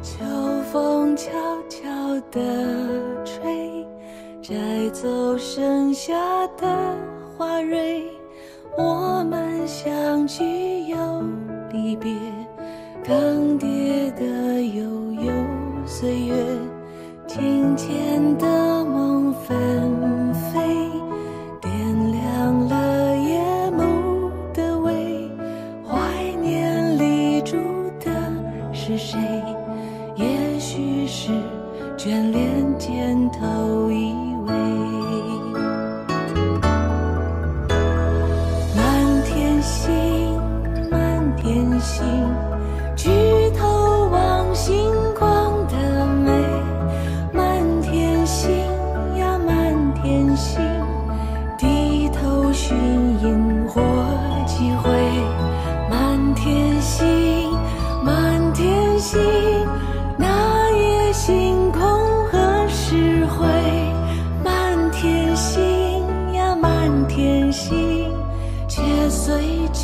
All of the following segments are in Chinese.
秋风悄悄地吹，摘走剩下的花蕊。我们相聚又离别，更迭的悠悠岁月，庭前的梦纷飞，点亮了夜幕的微。怀念里住的是谁？也许是眷恋肩头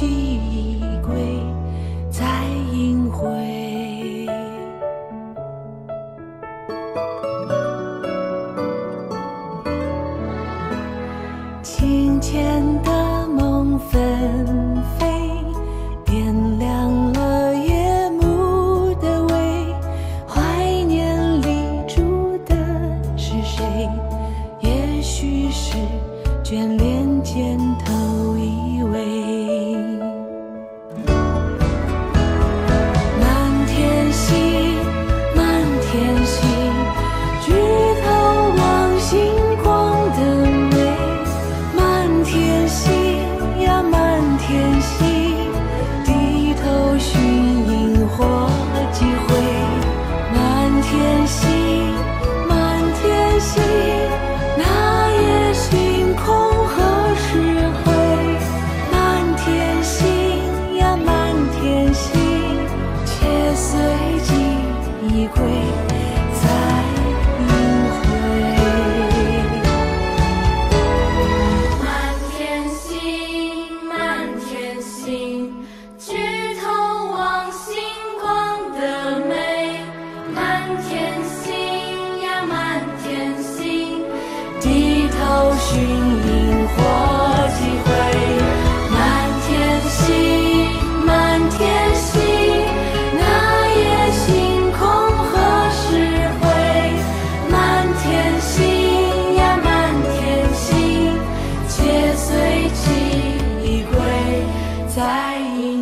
see 寻萤火几回，满天星，满天星，那夜星空何时回？满天星呀，满天星，且随记忆归，在一。